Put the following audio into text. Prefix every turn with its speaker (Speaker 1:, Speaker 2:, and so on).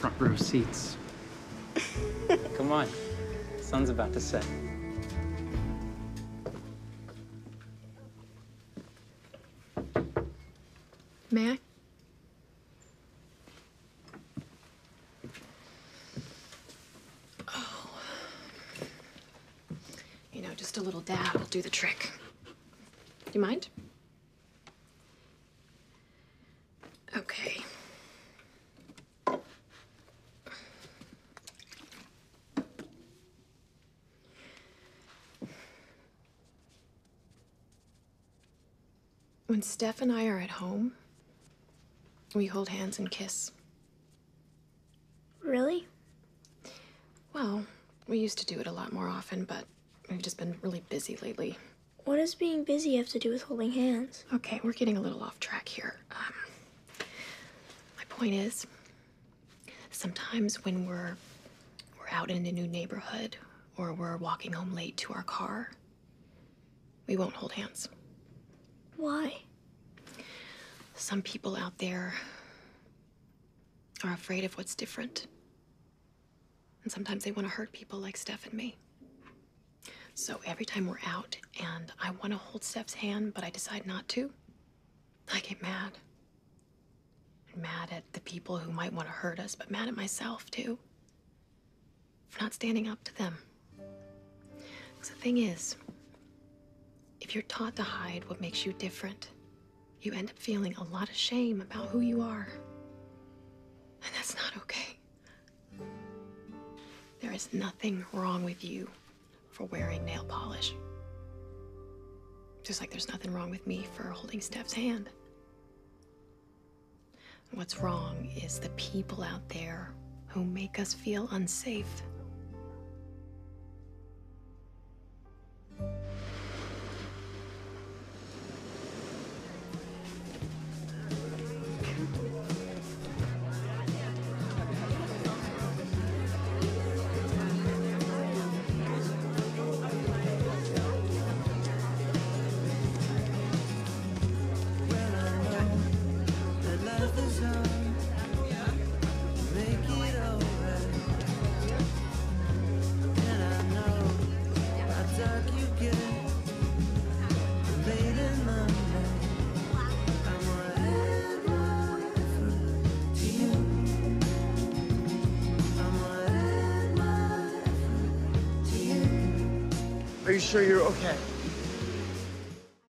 Speaker 1: front row seats. Come on. Sun's about to set.
Speaker 2: May I? Oh. You know, just a little dab will do the trick. Do you mind? Okay. When Steph and I are at home, we hold hands and kiss.
Speaker 3: Really?
Speaker 2: Well, we used to do it a lot more often, but we've just been really busy lately.
Speaker 3: What does being busy have to do with holding hands?
Speaker 2: Okay, we're getting a little off track here. Um, my point is, sometimes when we're we're out in a new neighborhood or we're walking home late to our car, we won't hold hands.
Speaker 3: Why?
Speaker 2: Some people out there are afraid of what's different. And sometimes they want to hurt people like Steph and me. So every time we're out and I want to hold Steph's hand, but I decide not to, I get mad. Mad at the people who might want to hurt us, but mad at myself too. For not standing up to them. Because the thing is, if you're taught to hide what makes you different, you end up feeling a lot of shame about who you are. And that's not okay. There is nothing wrong with you for wearing nail polish. Just like there's nothing wrong with me for holding Steph's hand. What's wrong is the people out there who make us feel unsafe.
Speaker 4: Are you sure you're okay?